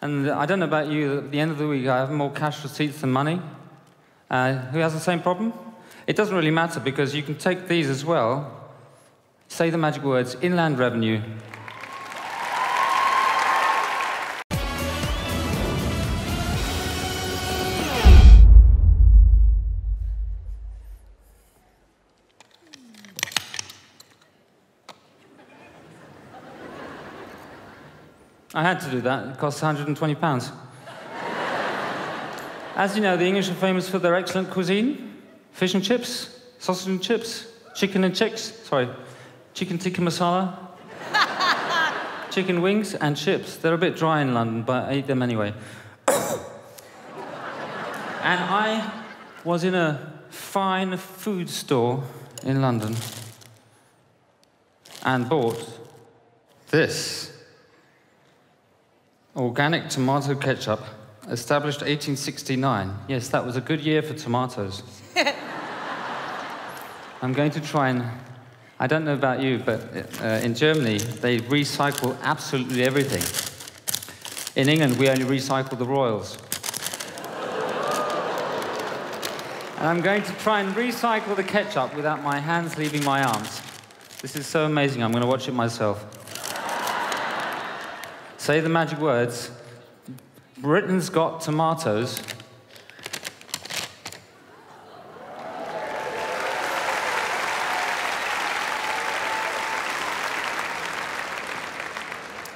And I don't know about you, at the end of the week, I have more cash receipts than money. Uh, who has the same problem? It doesn't really matter because you can take these as well. Say the magic words inland revenue. I had to do that. It costs 120 pounds. As you know, the English are famous for their excellent cuisine. Fish and chips, sausage and chips, chicken and chicks, sorry, chicken tikka masala, chicken wings and chips. They're a bit dry in London, but I eat them anyway. and I was in a fine food store in London and bought this organic tomato ketchup established 1869. Yes, that was a good year for tomatoes. I'm going to try and. I don't know about you, but uh, in Germany, they recycle absolutely everything. In England, we only recycle the royals. and I'm going to try and recycle the ketchup without my hands leaving my arms. This is so amazing, I'm going to watch it myself. Say the magic words Britain's got tomatoes.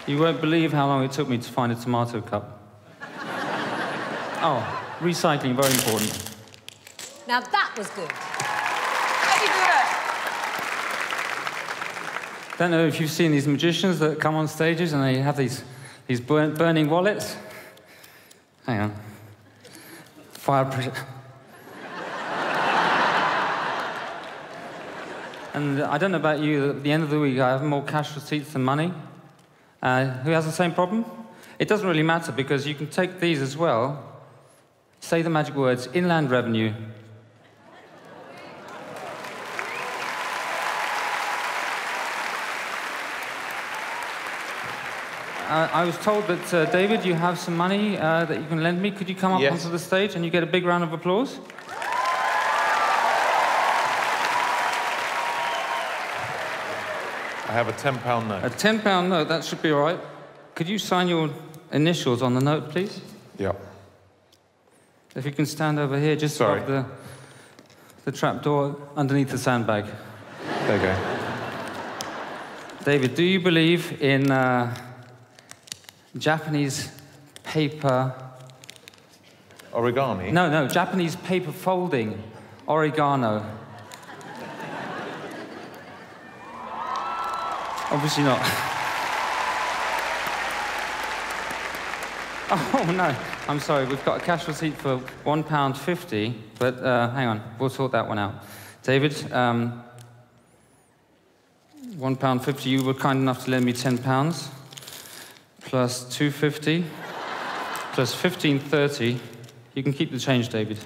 You won't believe how long it took me to find a tomato cup. oh, recycling, very important. Now that was good. How you do it? Don't know if you've seen these magicians that come on stages and they have these, these burn, burning wallets. Hang on. Fire pressure. and I don't know about you, at the end of the week, I have more cash receipts than money. Uh, who has the same problem? It doesn't really matter because you can take these as well. Say the magic words inland revenue. Uh, I was told that, uh, David, you have some money uh, that you can lend me. Could you come up Yes. onto the stage and you get a big round of applause? I have a £10 note. A £10 note, that should be all right. Could you sign your initials on the note, please? Yeah. If you can stand over here, just Sorry. above the, the trap door underneath the sandbag. There you go. David, do you believe in uh, Japanese paper? Origami? No, no, Japanese paper folding, oregano. Obviously not. Oh no, I'm sorry. We've got a cash receipt for one pound fifty, but uh, hang on, we'll sort that one out. David, um, one pound fifty. You were kind enough to lend me ten pounds, plus two fifty, plus fifteen thirty. You can keep the change, David.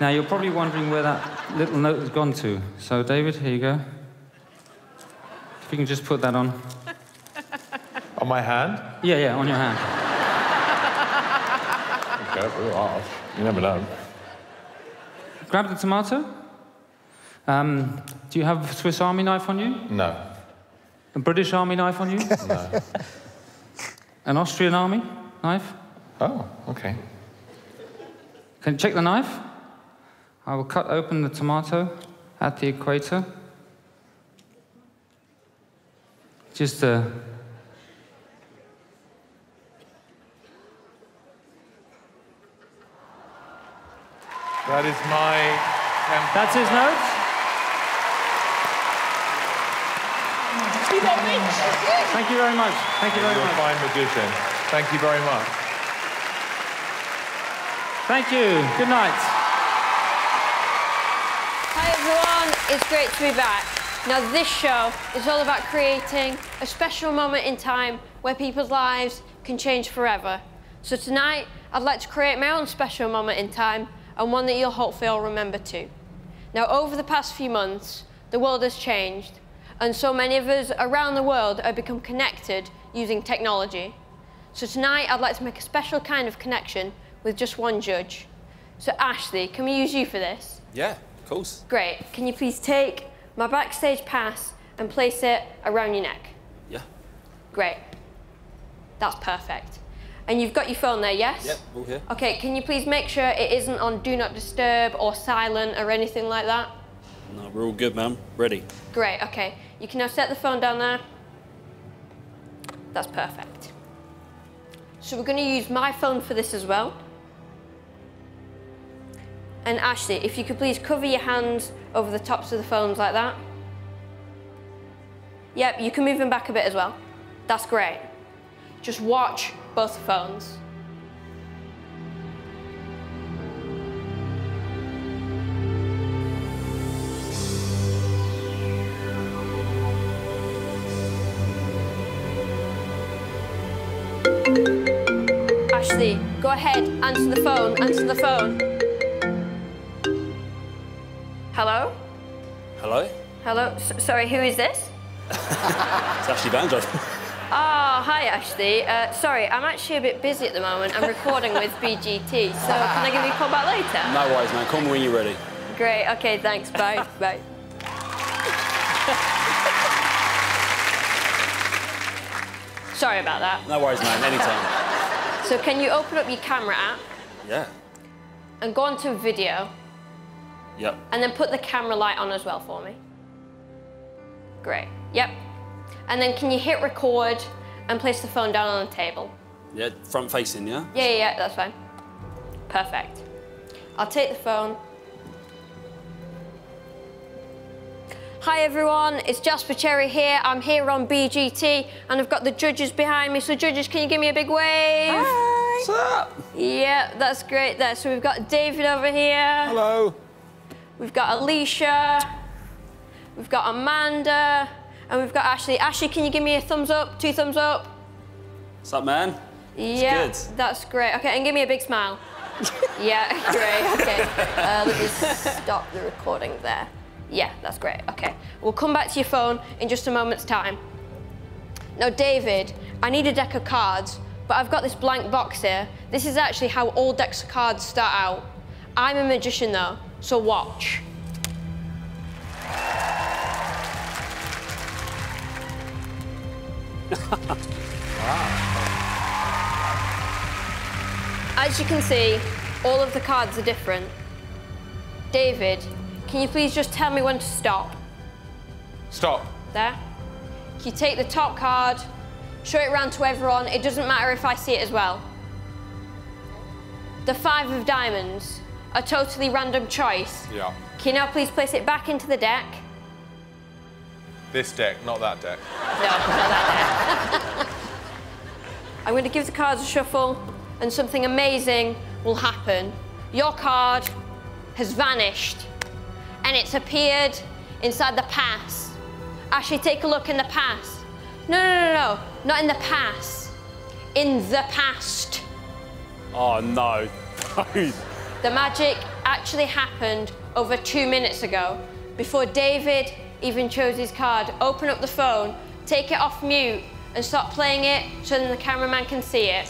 Now you're probably wondering where that little note has gone to. So, David, here you go. If you can just put that on. On my hand? Yeah, yeah, on your hand. Okay, well, you never know. Grab the tomato. Um, do you have a Swiss Army knife on you? No. A British Army knife on you? No. An Austrian Army knife? Oh, okay. Can you check the knife? I will cut open the tomato at the equator. Just uh, That is my £10. that's his note. You got rich. Thank you very much. Thank you very You're a much. fine magician. Thank you very much. Thank you. Good night. Hi everyone, it's great to be back. Now this show is all about creating a special moment in time where people's lives can change forever. So tonight, I'd like to create my own special moment in time and one that you'll hopefully all remember too. Now over the past few months, the world has changed and so many of us around the world have become connected using technology. So tonight, I'd like to make a special kind of connection with just one judge. So Ashley, can we use you for this? Yeah, of course. Great. Can you please take my backstage pass and place it around your neck? Yeah. Great. That's perfect. And you've got your phone there, yes? Yep, all here. Okay, can you please make sure it isn't on Do Not Disturb or silent or anything like that? No, we're all good, ma'am. Ready. Great, okay. You can now set the phone down there. That's perfect. So we're going to use my phone for this as well. And Ashley, if you could please cover your hands over the tops of the phones like that. Yep, you can move them back a bit as well. That's great. Just watch both phones. Go ahead, answer the phone, answer the phone. Hello? Hello? Hello? S- sorry, who is this? It's Ashley Banjo. Oh, hi Ashley. Uh, sorry, I'm actually a bit busy at the moment. I'm recording with BGT, so can I give you a call back later? no worries, man. Call me when you're ready. Great, okay, thanks, bye, bye. Sorry about that. No worries, man. Anytime. So can you open up your camera app yeah. and go onto video Yep. and then put the camera light on as well for me? Great, yep. And then can you hit record and place the phone down on the table? Yeah, front facing, yeah? Yeah, yeah, yeah, that's fine. Perfect. I'll take the phone. Hi everyone, it's Jasper Cherry here. I'm here on BGT and I've got the judges behind me. So judges, can you give me a big wave? Hi. What's up? Yeah, that's great there. So we've got David over here. Hello. We've got Alesha. We've got Amanda. And we've got Ashley. Ashley, can you give me a thumbs up? Two thumbs up? What's up, man? Yeah, good. that's great. Okay, and give me a big smile. yeah, great. Okay, uh, let me stop the recording there. Yeah, that's great. Okay, we'll come back to your phone in just a moment's time. Now, David, I need a deck of cards, but I've got this blank box here. This is actually how all decks of cards start out. I'm a magician though, so watch. As you can see, all of the cards are different. David, can you please just tell me when to stop? Stop. There. You take the top card, show it around to everyone. It doesn't matter if I see it as well. The five of diamonds, a totally random choice. Yeah. Can you now please place it back into the deck? This deck, not that deck. No, not that deck. I'm going to give the cards a shuffle, and something amazing will happen. Your card has vanished, and it's appeared inside the pass. Actually, take a look in the past. No, no, no, no, not in the past. In the past. Oh, no. The magic actually happened over two minutes ago, before David even chose his card. Open up the phone, take it off mute, and start playing it so then the cameraman can see it.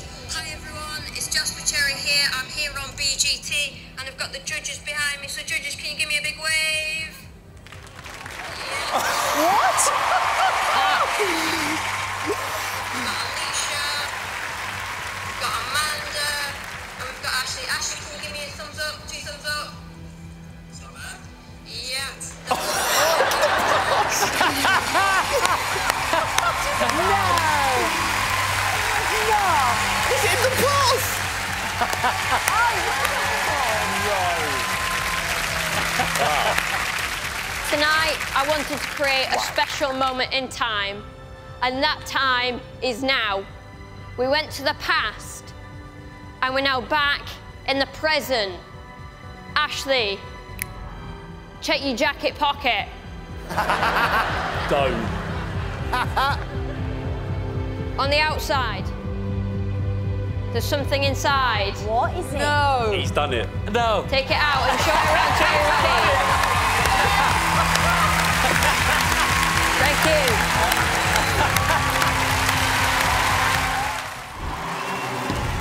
Hi everyone, it's Jasper Cherry here. I'm here on BGT, and I've got the judges behind me. So judges, can you give me a big wave? What? We've got Alesha, we've got Amanda, and we've got Ashley. Ashley, can you give me a thumbs up? Two thumbs up? Yeah. Is it in the plus? Tonight, I wanted to create a special moment in time, and that time is now. We went to the past, and we're now back in the present. Ashley, check your jacket pocket. Don't. On the outside, there's something inside. What is it? No. He's done it. No. Take it out and show it around to everybody. Thank you.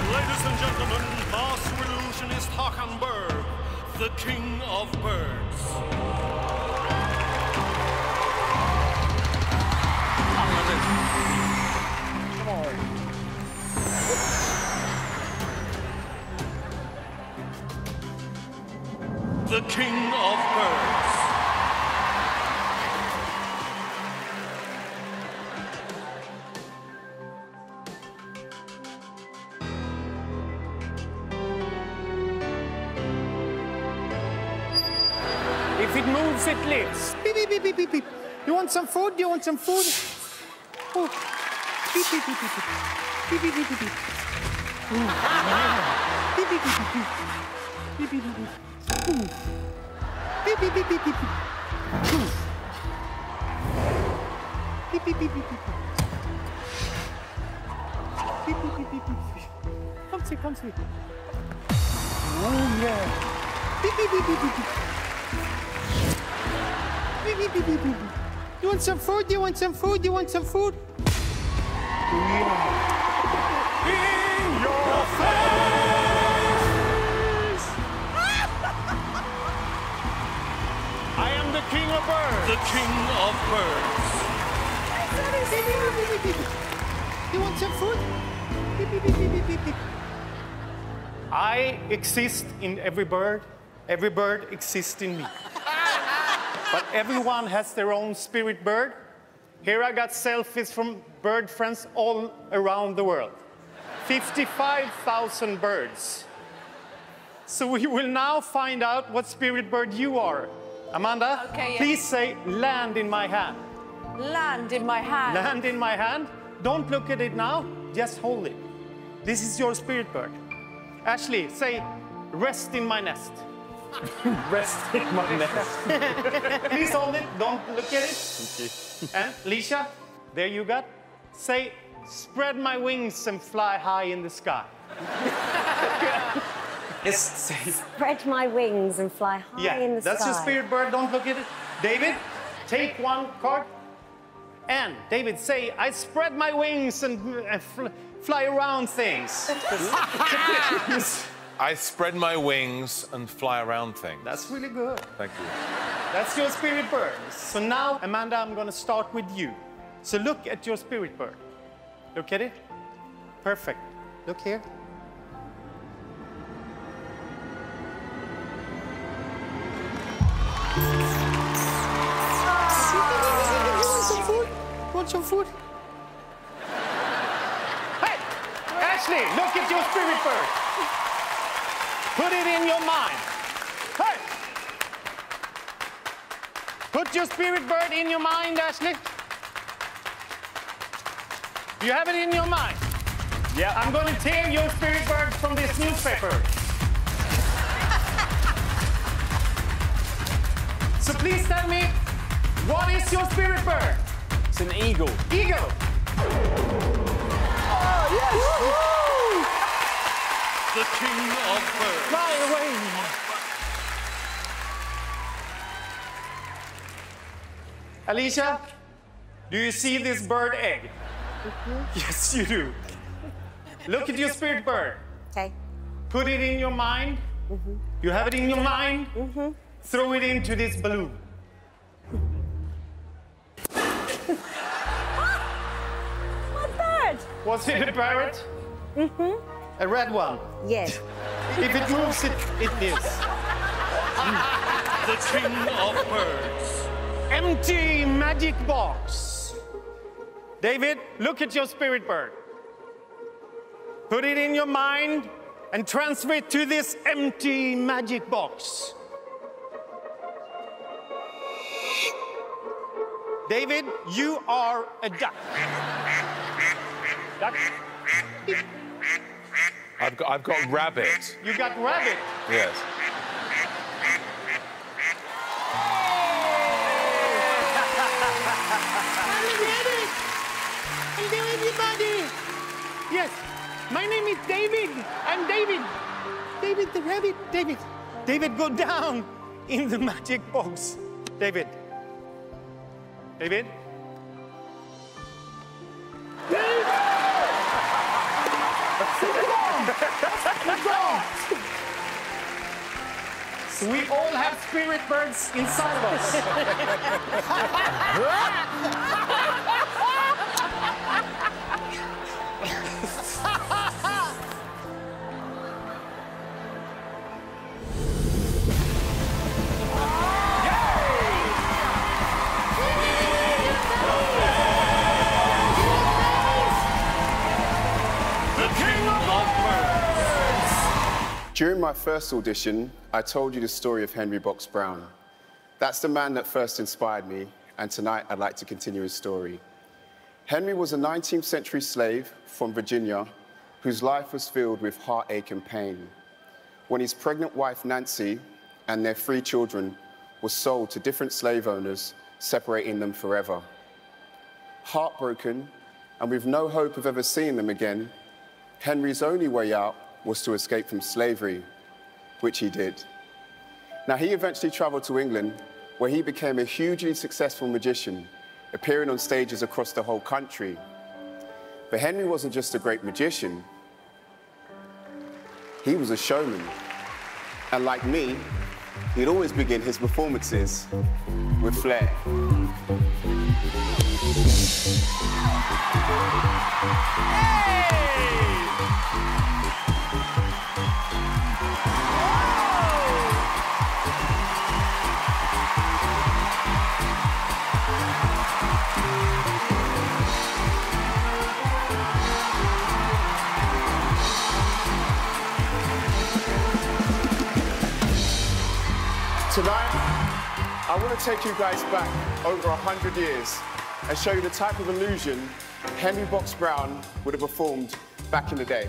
Ladies and gentlemen, master illusionist Hakan Berg, the king of birds. Come on. The king of birds. If it moves, it lives. Beep, beep, beep, beep, beep, beep. You want some food? You want some food? Oh. Beep, beep, beep, beep, beep. Beep, beep, beep, beep, beep. Ooh. Beep, beep, beep, beep, beep. Beep, beep, beep, beep. Ooh. Beep, beep, beep, beep, beep. Ooh. Beep, beep, beep, beep, beep. Beep, beep, beep, beep, beep. Come see, come see. Oh, yeah. Beep, beep, beep, beep, beep, beep. Beep, beep, beep, beep, beep. You want some food? You want some food? You want some food? In of birds. The king of birds. You want some food? Beep, beep, beep, beep, beep, beep, beep. I exist in every bird. Every bird exists in me. but everyone has their own spirit bird. Here I got selfies from bird friends all around the world. 55,000 birds. So we will now find out what spirit bird you are. Amanda, Okay, yeah. please say land in my hand. Land in my hand. Land in my hand. Don't look at it now, just hold it. This is your spirit bird. Ashley, say rest in my nest. Rest in my nest. Please hold it, don't look at it. And Lisha, there you got. Say spread my wings and fly high in the sky. Yes. Spread my wings and fly high yeah, in the that's sky. That's your spirit bird, don't look at it. David, take one card. And David, say I spread my wings and uh, fl- fly around things. I spread my wings and fly around things. That's really good. Thank you. That's your spirit bird. So now, Amanda, I'm going to start with you. So look at your spirit bird. Look at it. Perfect. Look here. Food? Hey, Ashley, look at your spirit bird. Put it in your mind. Hey. Put your spirit bird in your mind, Ashley. You have it in your mind. Yeah. I'm going to tear your spirit bird from this newspaper. so please tell me, what is your spirit bird? It's an eagle. Eagle. Oh, yes. The king of birds. Fly away. Alesha, do you see this bird egg? Mm-hmm. Yes, you do. Look at your spirit bird. Okay. Put it in your mind. Mm-hmm. You have it in your mind. Mm-hmm. Throw it into this balloon. Was it a parrot? Mm-hmm. A red one. Yes. If it moves, it, it lives. The king of birds. Empty magic box. David, look at your spirit bird. Put it in your mind and transfer it to this empty magic box. David, you are a duck. Duck. I've got, I've got rabbit. You got rabbit. Yes. Hello, everybody. Yes, my name is David. I'm David. David the rabbit. David. David, go down in the magic box. David. David. Birds. We all have spirit birds inside of us. During my first audition, I told you the story of Henry Box Brown. That's the man that first inspired me, and tonight I'd like to continue his story. Henry was a 19th century slave from Virginia whose life was filled with heartache and pain. When his pregnant wife Nancy and their three children were sold to different slave owners, separating them forever. Heartbroken and with no hope of ever seeing them again, Henry's only way out was to escape from slavery, which he did. Now, he eventually traveled to England, where he became a hugely successful magician, appearing on stages across the whole country. But Henry wasn't just a great magician, he was a showman. And like me, he'd always begin his performances with flair. Tonight, I want to take you guys back over 100 years and show you the type of illusion Henry Box Brown would have performed back in the day.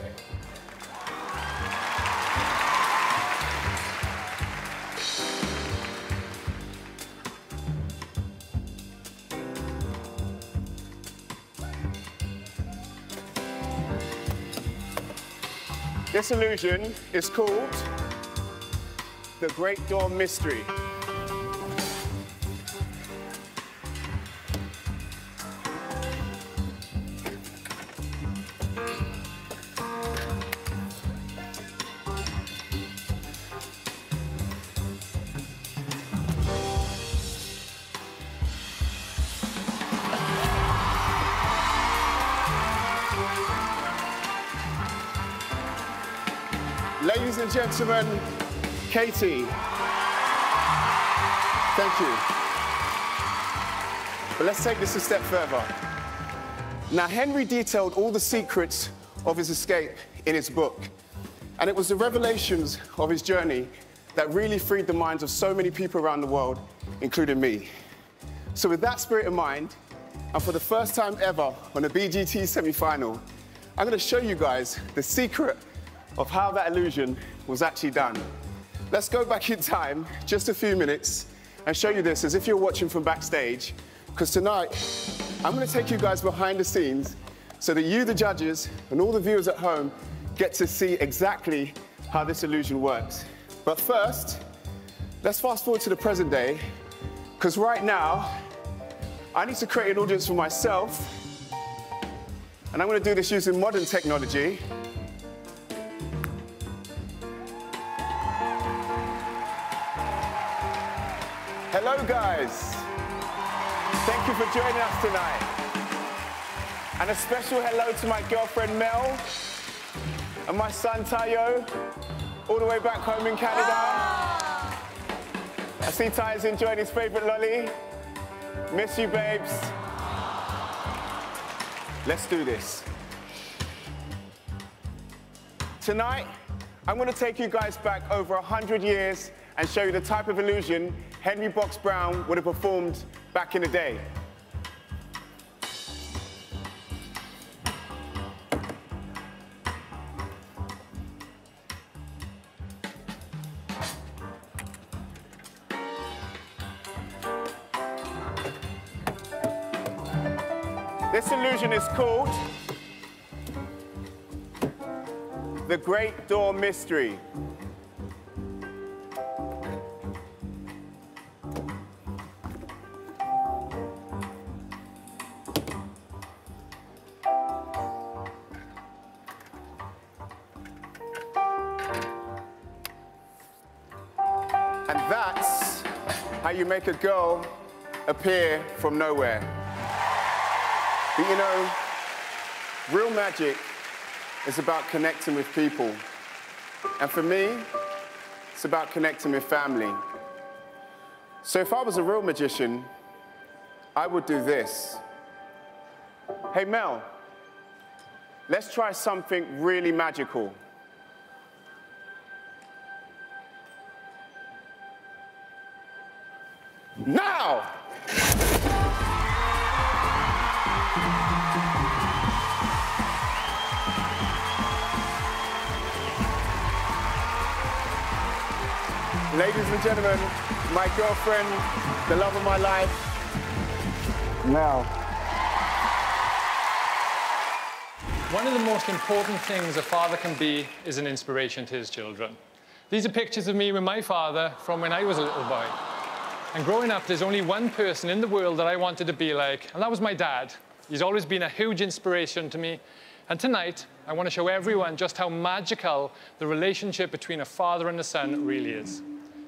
This illusion is called the Great Dawn Mystery. Ladies and gentlemen, Katie. Thank you. But let's take this a step further. Now, Henry detailed all the secrets of his escape in his book. And it was the revelations of his journey that really freed the minds of so many people around the world, including me. So, with that spirit in mind, and for the first time ever on a BGT semi final, I'm going to show you guys the secret of how that illusion was actually done. Let's go back in time just a few minutes and show you this as if you're watching from backstage. Because tonight, I'm going to take you guys behind the scenes so that you, the judges, and all the viewers at home get to see exactly how this illusion works. But first, let's fast forward to the present day, because right now, I need to create an audience for myself, and I'm going to do this using modern technology. Hello, guys. Thank you for joining us tonight. And a special hello to my girlfriend Mel and my son Tayo, all the way back home in Canada. Ah. I see Tayo's enjoying his favorite lolly. Miss you, babes. Let's do this. Tonight, I'm going to take you guys back over 100 years and show you the type of illusion Henry Box Brown would have performed back in the day. This illusion is called the Great Door Mystery. Make a girl appear from nowhere. But you know, real magic is about connecting with people. And for me, it's about connecting with family. So if I was a real magician, I would do this. Hey, Mel, let's try something really magical. Now! Ladies and gentlemen, my girlfriend, the love of my life, Now. One of the most important things a father can be is an inspiration to his children. These are pictures of me with my father from when I was a little boy. And growing up, there's only one person in the world that I wanted to be like, and that was my dad. He's always been a huge inspiration to me. And tonight, I want to show everyone just how magical the relationship between a father and a son really is.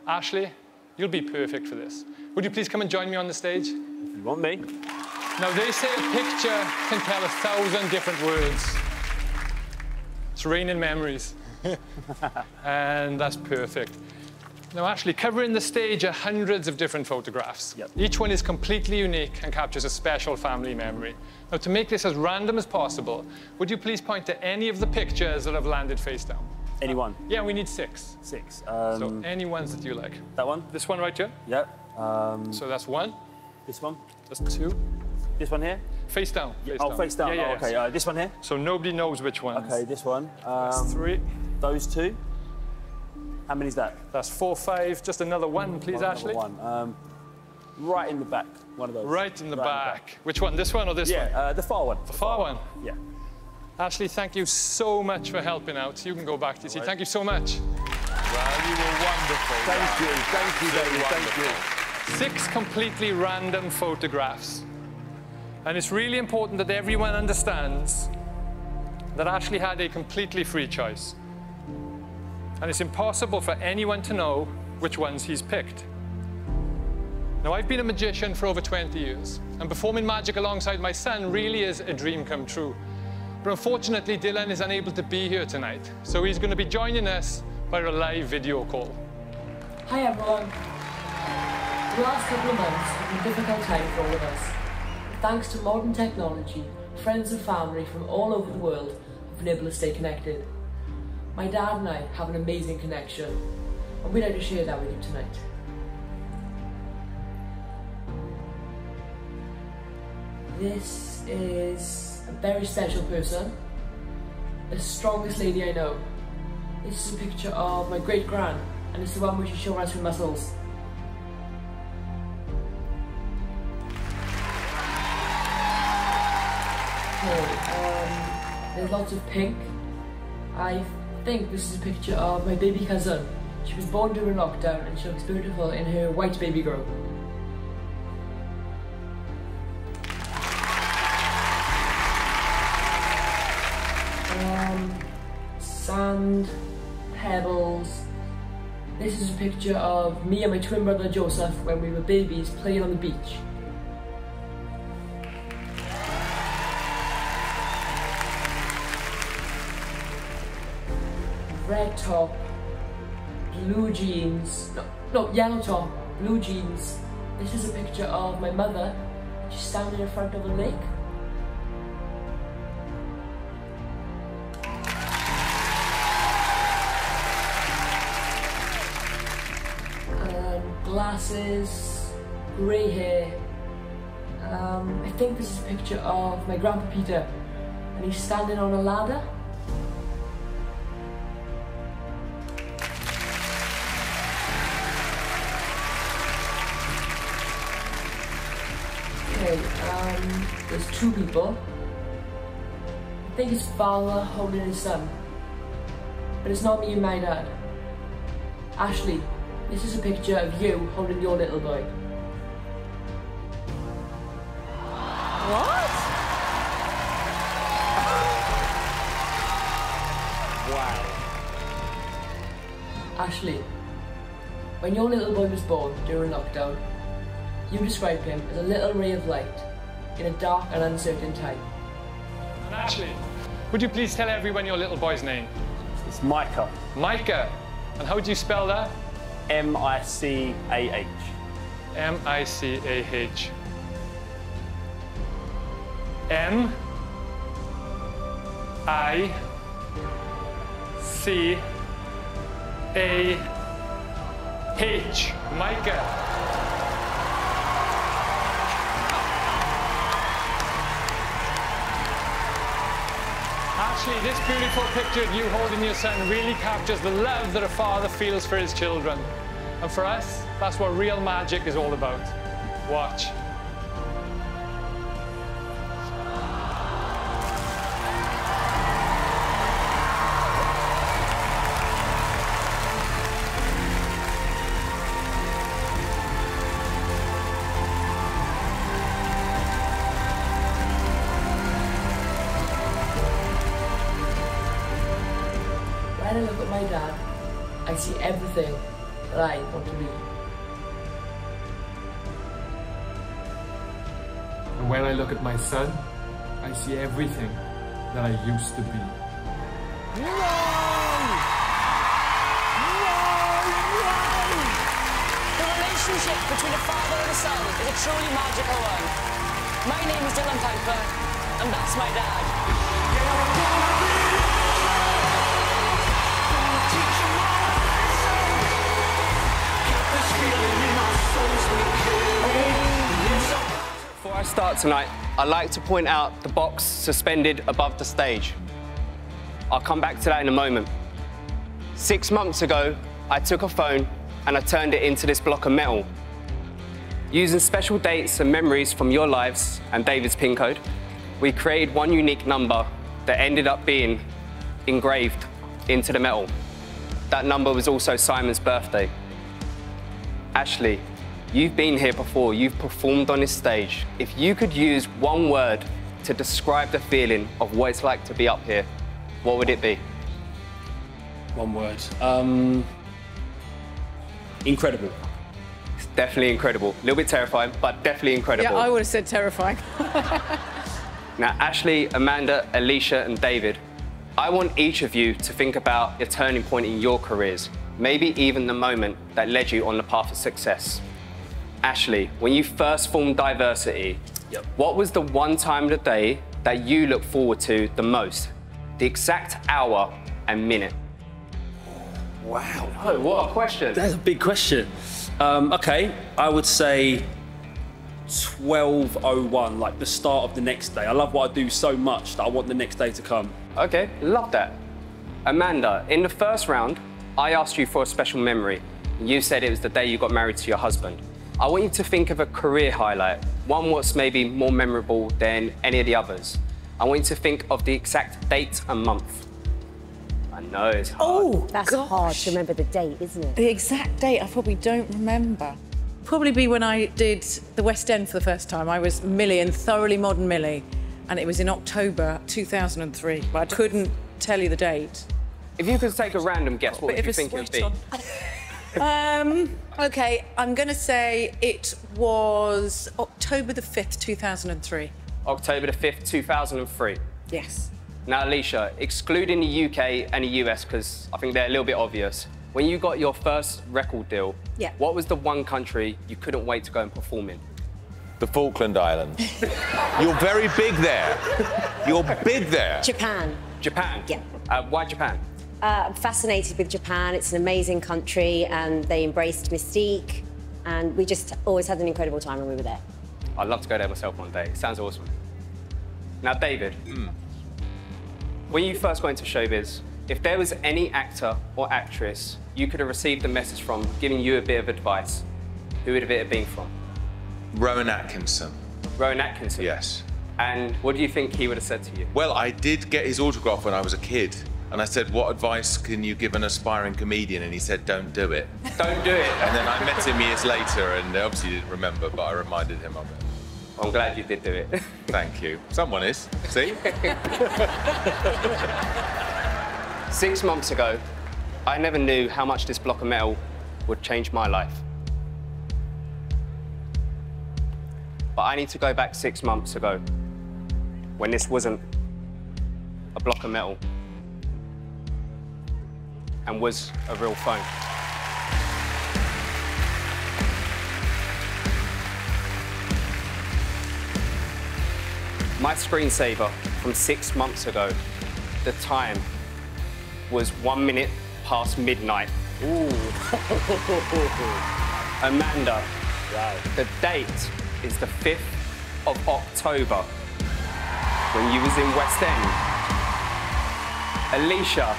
Ashley, you'll be perfect for this. Would you please come and join me on the stage? If you want me. Now, they say a picture can tell a thousand different words. It's raining memories. and that's perfect. Now, actually, covering the stage are hundreds of different photographs. Yep. Each one is completely unique and captures a special family memory. Now, to make this as random as possible, would you please point to any of the pictures that have landed face down? Anyone? Yeah, we need six. Six. Um, so any ones that you like. that one? This one right here. Yep. Um, So that's one. this one? That's two. This one here? Face down. Face oh, down. face down. Yeah, yeah, oh, yeah. okay. Uh, this one here? So nobody knows which one. Okay, this one. That's Um, three. those two. How many's that? That's four, five. Just another one, please, Another Ashley. One. Um, right in the back. One of those. Right in the Right back. Which one? This one or this Yeah, one? uh, the far one. The far one. Yeah. Ashley, thank you so much for helping out. You can go back to your seat. Thank you so much. Well, you were wonderful. Thank you. Thank you, So David. Thank you. Six completely random photographs. And it's really important that everyone understands that Ashley had a completely free choice. And it's impossible for anyone to know which ones he's picked. Now, I've been a magician for over 20 years, and performing magic alongside my son really is a dream come true. But unfortunately, Dylan is unable to be here tonight, so he's going to be joining us by a live video call. Hi everyone. The last couple of months have been a difficult time for all of us. Thanks to modern technology, friends and family from all over the world have been able to stay connected. My dad and I have an amazing connection, and we'd like to share that with you tonight. This is a very special person, the strongest lady I know. This is a picture of my great grand, and it's the one where she showed us her muscles. Okay, um, there's lots of pink. I think this is a picture of my baby cousin. She was born during lockdown and she looks beautiful in her white baby girl. Um, sand, pebbles. This is a picture of me and my twin brother Joseph when we were babies playing on the beach. Red top, blue jeans, no, no, yellow top, blue jeans. This is a picture of my mother. She's standing in front of a lake. um, glasses, grey hair. Um, I think this is a picture of my grandpa Peter, and he's standing on a ladder. There's two people. I think it's father holding his son, but it's not me and my dad. Ashley, this is a picture of you holding your little boy. What? Wow. Ashley, when your little boy was born during lockdown, You described him as a little ray of light in a dark and uncertain time. And Ashley, would you please tell everyone your little boy's name? It's Micah. Micah. And how do you spell that? M I C A H. M I C A H. M I C A H. Micah. Actually, this beautiful picture of you holding your son really captures the love that a father feels for his children. And for us, that's what real magic is all about. Watch. I look at my son, I see everything that I used to be. no no The relationship between a father and a son is a truly magical one. My name is Dylan Piper, and that's my dad. Before I start tonight, I'd like to point out the box suspended above the stage. I'll come back to that in a moment. Six months ago, I took a phone and I turned it into this block of metal. Using special dates and memories from your lives and David's pin code, we created one unique number that ended up being engraved into the metal. That number was also Simon's birthday. Ashley, you've been here before, you've performed on this stage. If you could use one word to describe the feeling of what it's like to be up here, what would it be? One word. Um, incredible. It's definitely incredible. A little bit terrifying, but definitely incredible. Yeah, I would have said terrifying. Now, Ashley, Amanda, Alesha, and David, I want each of you to think about a turning point in your careers, maybe even the moment that led you on the path of success. Ashley, when you first formed Diversity, what was the one time of the day that you look forward to the most? The exact hour and minute. Wow. Oh, what a question. That's a big question. Um, okay, I would say 12.01, like the start of the next day. I love what I do so much that I want the next day to come. Okay, love that. Amanda, in the first round, I asked you for a special memory. You said it was the day you got married to your husband. I want you to think of a career highlight, one what's maybe more memorable than any of the others. I want you to think of the exact date and month. I know it's hard. Oh, that's hard to remember the date, isn't it? The exact date, I probably don't remember. Probably be when I did the West End for the first time. I was Millie in Thoroughly Modern Millie, and it was in October 2003. But I couldn't tell you the date. If you could take a random guess, what Bit would you think it would be? sweat Um, okay, I'm going to say it was October the 5th, 2003. October the 5th, 2003. Yes. Now, Alesha, excluding the UK and the US, because I think they're a little bit obvious, when you got your first record deal, Yeah. what was the one country you couldn't wait to go and perform in? The Falkland Islands. You're very big there. You're big there. Japan. Japan? Yeah. Uh, why Japan? Uh, I'm fascinated with Japan. It's an amazing country, and they embraced mystique, and we just always had an incredible time when we were there. I'd love to go there myself one day. It sounds awesome. Now, David, when you first got into showbiz, if there was any actor or actress you could have received a message from giving you a bit of advice, who would it have been from? Rowan Atkinson. Rowan Atkinson? Yes. And what do you think he would have said to you? Well, I did get his autograph when I was a kid. And I said, What advice can you give an aspiring comedian? And he said, Don't do it. Don't do it. And then I met him years later and obviously didn't remember, but I reminded him of it. I'm glad you did do it. Thank you. Someone is. See? Six months ago, I never knew how much this block of metal would change my life. but I need to go back six months ago when this wasn't a block of metal and was a real phone. My screensaver from six months ago, the time was one minute past midnight. Ooh. Amanda, wow. the date is the 5th of October when you was in West End. Alesha,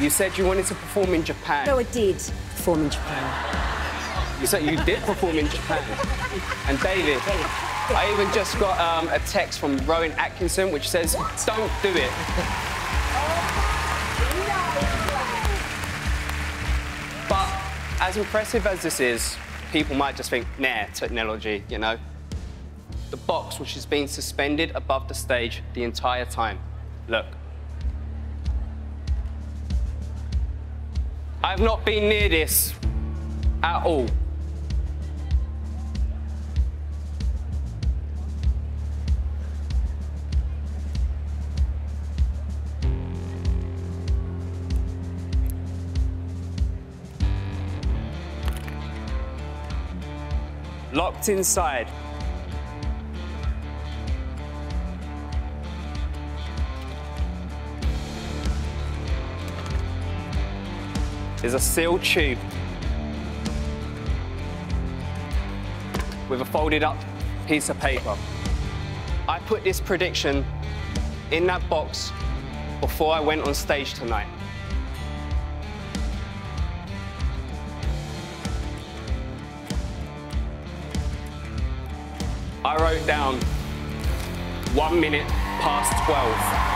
you said you wanted to perform in Japan. No, I did perform in Japan. You said you did perform in Japan. And David, I even just got um, a text from Rowan Atkinson which says, don't do it. But as impressive as this is, people might just think, nah, technology, you know? The box which has been suspended above the stage the entire time. Look. I've not been near this at all. Locked inside. Is a sealed tube with a folded up piece of paper. I put this prediction in that box before I went on stage tonight. I wrote down one minute past 12.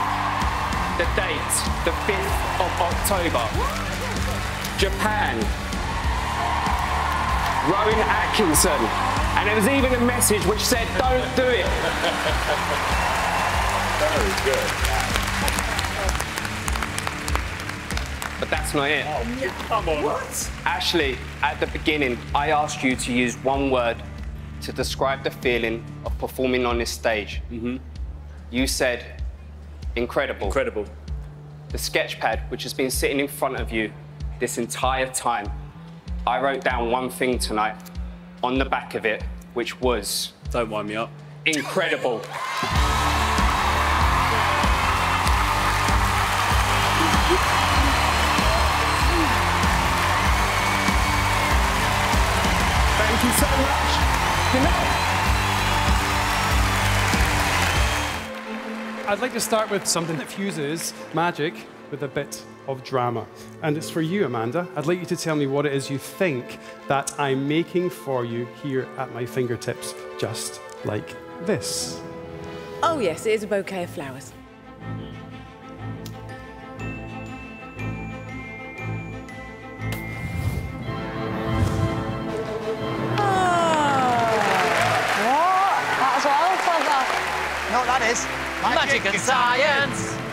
The date, the 5th of October. Japan. Rowan Atkinson. And there was even a message which said, don't do it. Very good. But that's not it. Oh, come on. What? Ashley, at the beginning, I asked you to use one word to describe the feeling of performing on this stage. Mm-hmm. You said, incredible. Incredible. The sketch pad, which has been sitting in front of you this entire time, I wrote down one thing tonight on the back of it, which was. Don't wind me up. Incredible. Thank you so much. Good night. I'd like to start with something that fuses magic with a bit of drama. And it's for you, Amanda. I'd like you to tell me what it is you think that I'm making for you here at my fingertips, just like this. Oh, yes, it is a bouquet of flowers. That's well clever. No, that is Magic and science.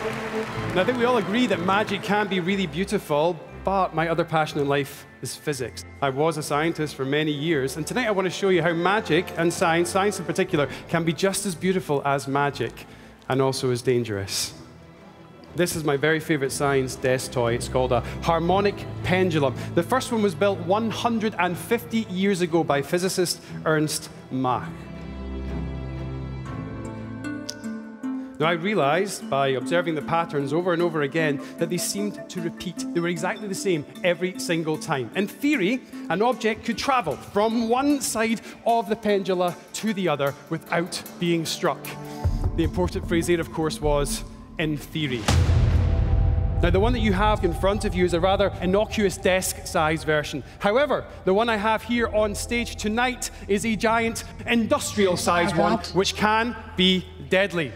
Now, I think we all agree that magic can be really beautiful, but my other passion in life is physics. I was a scientist for many years, and tonight I want to show you how magic and science, science in particular, can be just as beautiful as magic and also as dangerous. This is my very favorite science desk toy. It's called a harmonic pendulum. The first one was built 150 years ago by physicist Ernst Mach. Now, I realized by observing the patterns over and over again that they seemed to repeat. They were exactly the same every single time. In theory, an object could travel from one side of the pendula to the other without being struck. The important phrase there, of course, was in theory. Now, the one that you have in front of you is a rather innocuous desk size version. However, the one I have here on stage tonight is a giant industrial size one, which can be deadly.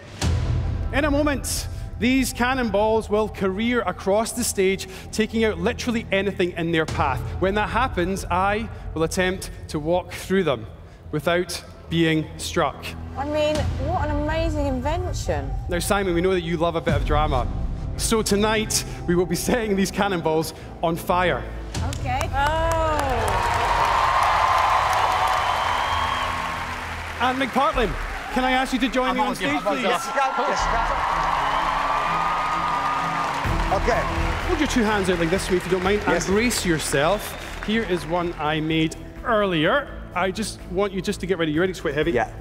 In a moment, these cannonballs will career across the stage, taking out literally anything in their path. When that happens, I will attempt to walk through them without being struck. I mean, what an amazing invention. Now, Simon, we know that you love a bit of drama. So tonight, we will be setting these cannonballs on fire. Okay. Oh. Ant McPartlin, can I ask you to join me on stage, please? Yes, you can, yes, you Okay. Hold your two hands out like this for me if you don't mind. Yes. And brace yourself. Here is one I made earlier. I just want you just to get ready. You ready? It's quite heavy. Yeah.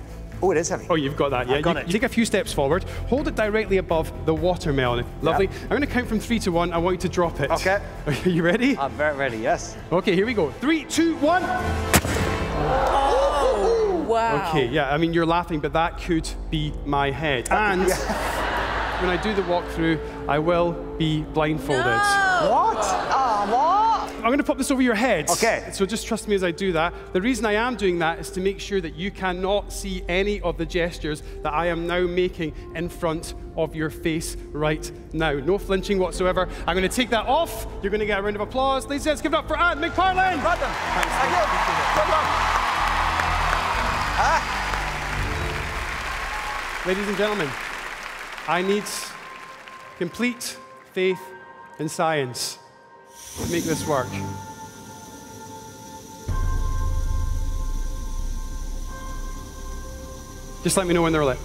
Oh, it is heavy. Oh, you've got that, yeah. Got you, it. you take a few steps forward. Hold it directly above the watermelon. Lovely. I'm going to count from three to one. I want you to drop it. Okay. Are you ready? I'm very ready, yes. Okay, here we go. Three, two, one. Oh, wow. Okay, yeah, I mean, you're laughing, but that could be my head. And when I do the walkthrough, I will be blindfolded. What? Ah, what? I'm going to pop this over your head. Okay. So just trust me as I do that. The reason I am doing that is to make sure that you cannot see any of the gestures that I am now making in front of your face right now. No flinching whatsoever. I'm going to take that off. You're going to get a round of applause. Ladies and gents, give it up for Ant McPartlin. Well done. Thank you. Ladies and gentlemen, I need complete faith in science to make this work. Just let me know when they're lit.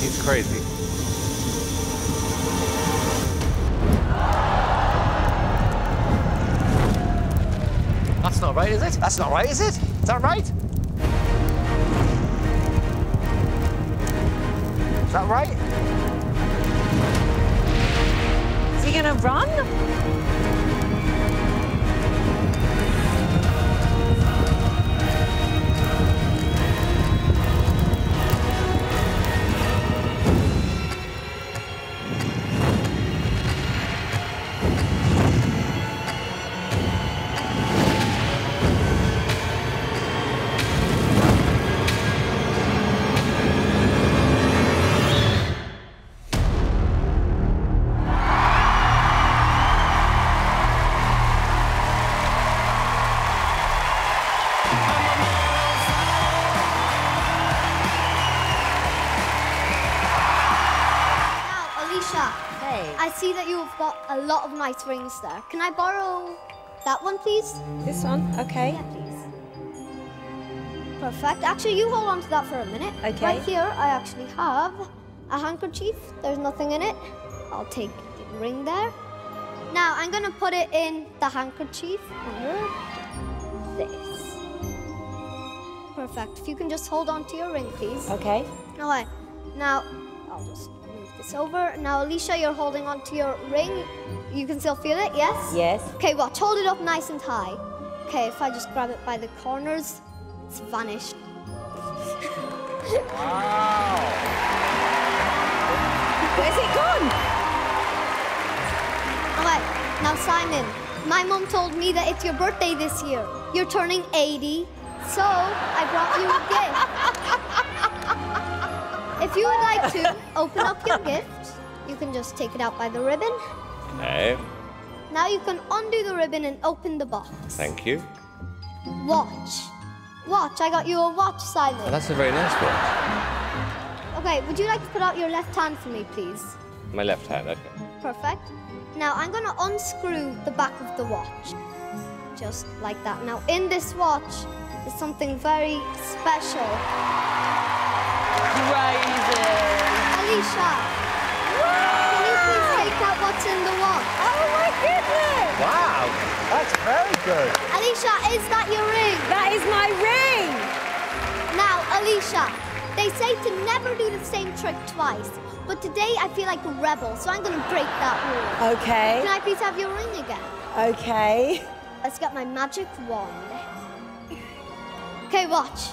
He's crazy. Not right, is it? That's not right, is it? Is that right? Is that right? Is he to run? See that you've got a lot of nice rings there. Can I borrow that one, please? This one? Okay. Yeah, please. Perfect. Actually, you hold on to that for a minute. Okay. Right here, I actually have a handkerchief. There's nothing in it. I'll take the ring there. Now, I'm going to put it in the handkerchief under this. Perfect. If you can just hold on to your ring, please. Okay. All right. Now, I'll just this over. Now, Alesha, you're holding on to your ring. You can still feel it, yes? Yes. Okay, watch. Hold it up nice and high. Okay, if I just grab it by the corners, it's vanished. wow. Where's it gone? Okay, now Simon, my mom told me that it's your birthday this year. You're turning 80, so I brought you a gift. if you would like to open up your gift, you can just take it out by the ribbon. Okay, Now you can undo the ribbon and open the box. thank you. Watch. Watch, I got you a watch, Simon. Oh, that's a very nice one. Okay, would you like to put out your left hand for me, please? My left hand, okay. Perfect. Now I'm going to unscrew the back of the watch. Just like that. Now in this watch is something very special. Crazy. Alesha, can you please take out what's in the watch? Oh my goodness! Wow, that's very good. Alesha, is that your ring? That is my ring! Now, Alesha, they say to never do the same trick twice. But today I feel like a rebel, so I'm going to break that rule. Okay. Can I please have your ring again? Okay. Let's get my magic wand. Okay, watch.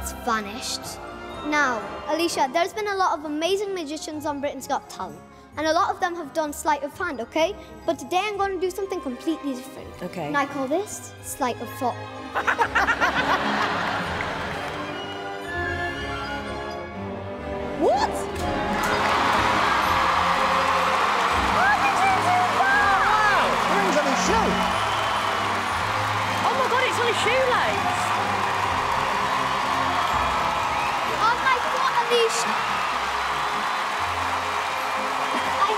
It's vanished. Now, Alesha, there's been a lot of amazing magicians on Britain's Got Talent, and a lot of them have done sleight of hand, okay? But today I'm going to do something completely different. Okay. And I call this sleight of foot. What? Rings on his shoe. Oh my god, it's on his shoelace. On I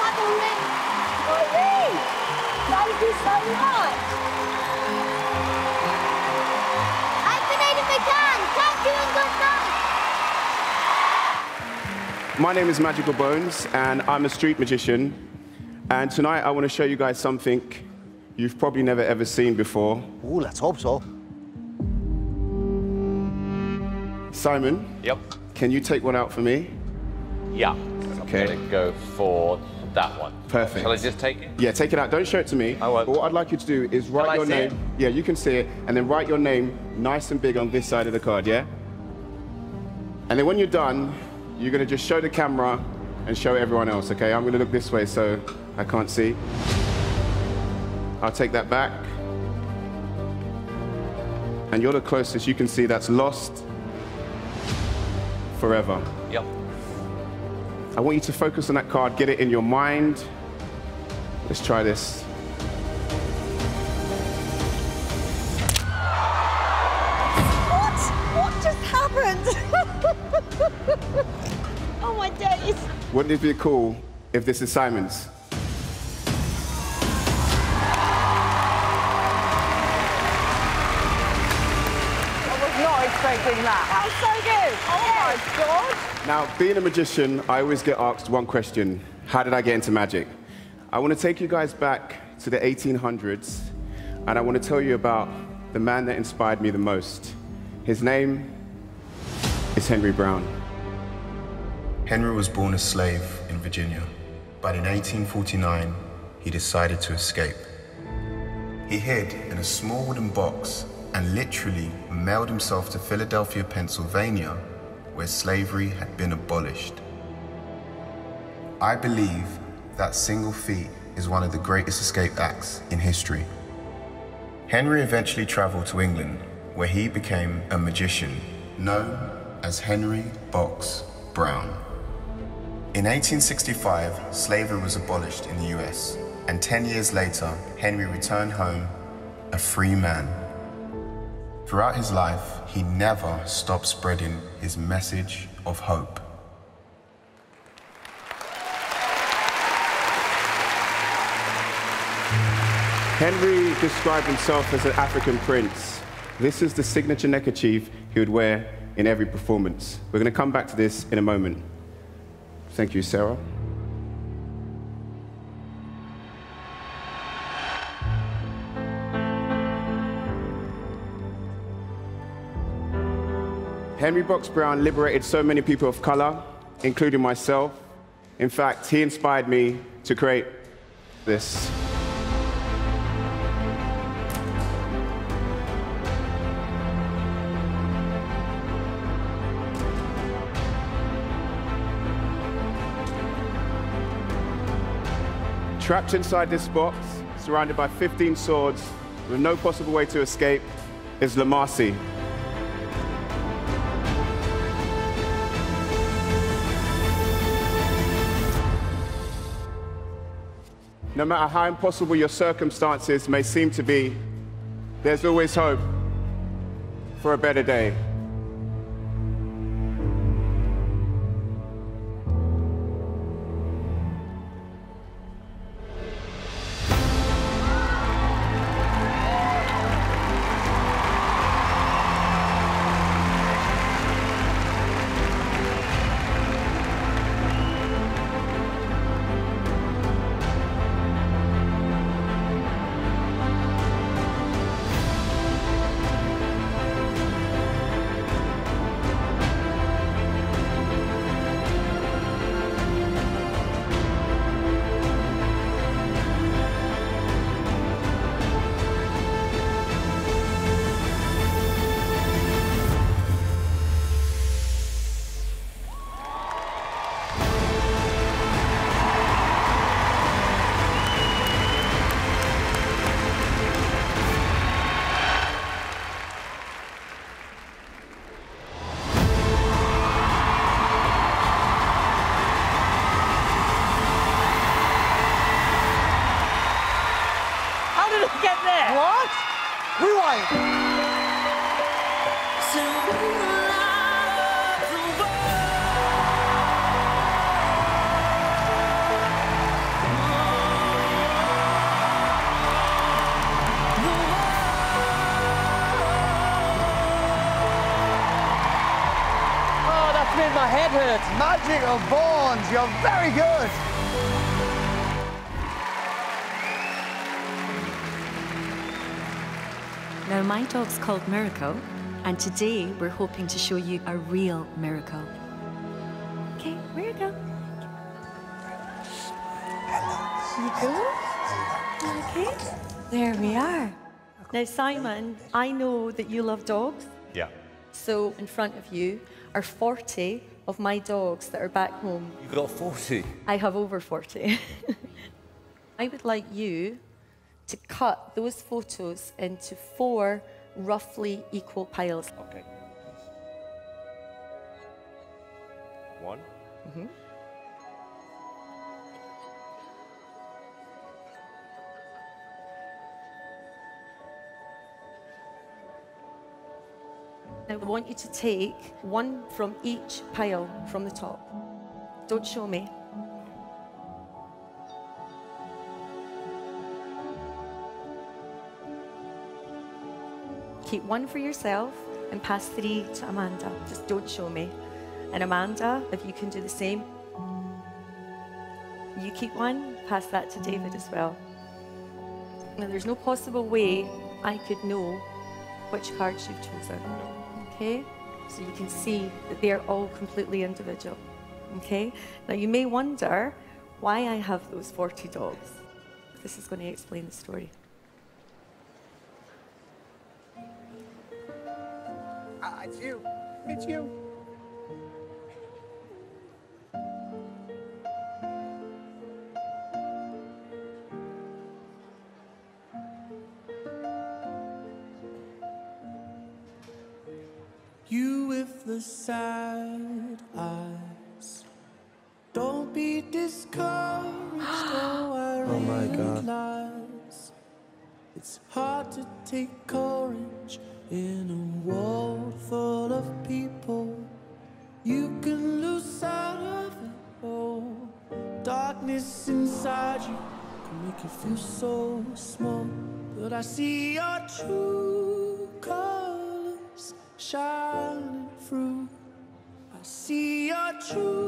have Thank you so much. My name is Magical Bones, and I'm a street magician. And tonight I want to show you guys something you've probably never ever seen before. Ooh, let's hope so. Simon. Yep. Can you take one out for me? Yeah. Okay. I'm gonna go for that one. Perfect. Shall I just take it? Yeah, take it out. Don't show it to me. I won't. But what I'd like you to do is write I your name. it? Yeah, you can see it, and then write your name nice and big on this side of the card. Yeah. And then when you're done, you're gonna just show the camera and show everyone else. Okay? I'm gonna look this way so I can't see. I'll take that back. And you're the closest you can see that's lost forever. Yep. I want you to focus on that card, get it in your mind. Let's try this. What? What just happened? oh my days. Wouldn't it be cool if this is Simon's? I was not expecting that. That was so good. Oh my god. Now, being a magician, I always get asked one question How did I get into magic? I want to take you guys back to the 1800s, and I want to tell you about the man that inspired me the most. His name is Henry Brown. Henry was born a slave in Virginia, but in 1849, he decided to escape. He hid in a small wooden box and literally mailed himself to Philadelphia, Pennsylvania, where slavery had been abolished. I believe that single feat is one of the greatest escape acts in history. Henry eventually traveled to England, where he became a magician known as Henry Box Brown. In 1865, slavery was abolished in the US, and 10 years later, Henry returned home a free man. Throughout his life, he never stopped spreading his message of hope. Henry described himself as an African prince. This is the signature neckerchief he would wear in every performance. We're going to come back to this in a moment. Thank you, Sarah. Henry Box Brown liberated so many people of color, including myself. In fact, he inspired me to create this. Trapped inside this box, surrounded by 15 swords, with no possible way to escape, is Lamasi. No matter how impossible your circumstances may seem to be, there's always hope for a better day. Rewind. Oh, that's just made my head hurt. Magical Bones. You're very good. My dog's called Miracle, and today we're hoping to show you a real miracle. Okay, Miracle. You go? Okay. There we are. Now, Simon, I know that you love dogs. Yeah. So, in front of you are 40 of my dogs that are back home. You've got 40. I have over 40. I would like you to cut those photos into four roughly equal piles. Okay. One. Mhm. Now, I want you to take one from each pile from the top. Don't show me. Keep one for yourself and pass three to Amanda. Just don't show me. And Amanda, if you can do the same. You keep one, pass that to David as well. Now, there's no possible way I could know which cards you've chosen. Okay? So you can see that they are all completely individual. Okay? Now, you may wonder why I have those 40 dogs. This is going to explain the story. It's you. I see your true colors shining through. I see your true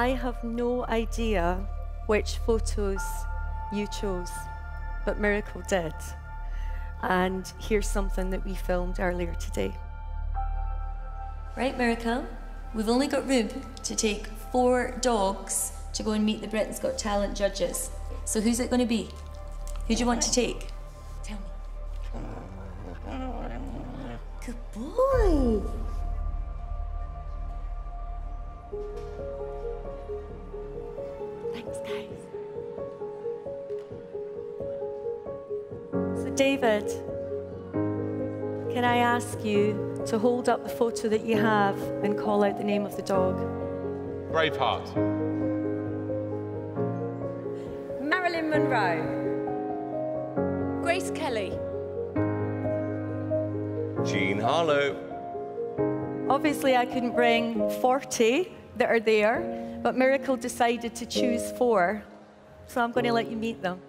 I have no idea which photos you chose, but Miracle did. And here's something that we filmed earlier today. Right, Miracle? We've only got room to take four dogs to go and meet the Britain's Got Talent judges. So who's it going to be? Who do you want to take? Tell me. Good boy. David, can I ask you to hold up the photo that you have and call out the name of the dog? Braveheart. Marilyn Monroe. Grace Kelly. Jean Harlow. Obviously, I couldn't bring 40 that are there, but Miracle decided to choose four. So I'm going to let you meet them.